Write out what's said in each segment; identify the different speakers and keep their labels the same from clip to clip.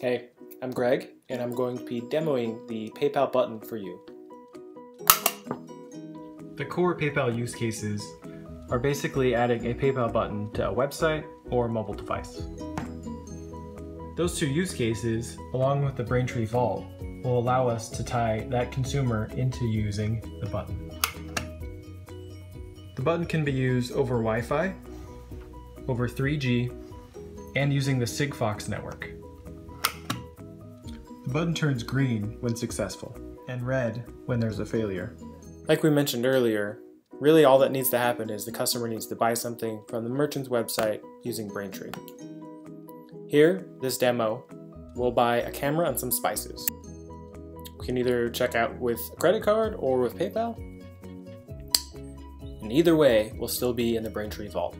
Speaker 1: Hey, I'm Greg, and I'm going to be demoing the PayPal button for you. The core PayPal use cases are basically adding a PayPal button to a website or mobile device. Those two use cases, along with the Braintree Vault, will allow us to tie that consumer into using the button. The button can be used over Wi-Fi, over 3G, and using the Sigfox network. The button turns green when successful, and red when there's a failure. Like we mentioned earlier, really all that needs to happen is the customer needs to buy something from the merchant's website using Braintree. Here, this demo, we'll buy a camera and some spices. We can either check out with a credit card or with PayPal. And either way, we'll still be in the Braintree vault.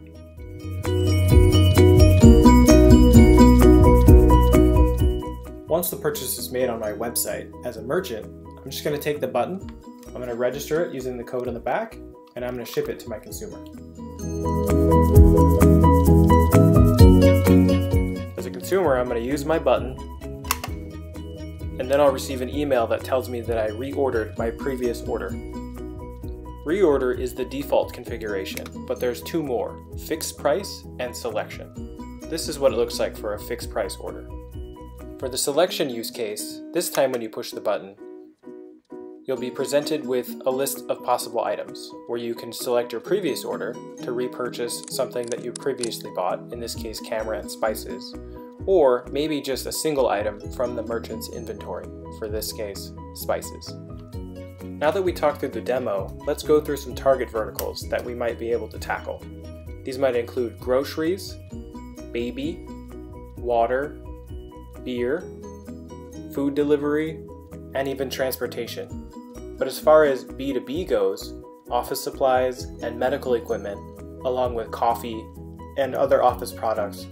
Speaker 1: Once the purchase is made on my website, as a merchant, I'm just going to take the button, I'm going to register it using the code on the back, and I'm going to ship it to my consumer. As a consumer, I'm going to use my button, and then I'll receive an email that tells me that I reordered my previous order. Reorder is the default configuration, but there's two more, fixed price and selection. This is what it looks like for a fixed price order. For the selection use case, this time when you push the button, you'll be presented with a list of possible items, where you can select your previous order to repurchase something that you previously bought, in this case camera and spices, or maybe just a single item from the merchant's inventory, for this case, spices. Now that we talked through the demo, let's go through some target verticals that we might be able to tackle. These might include groceries, baby, water, beer, food delivery, and even transportation. But as far as B2B goes, office supplies and medical equipment, along with coffee and other office products,